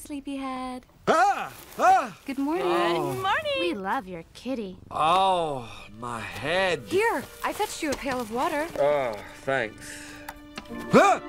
sleepyhead. Ah! Ah! Good morning. Good oh. morning. We love your kitty. Oh, my head. Here, I fetched you a pail of water. Oh, thanks. Ah!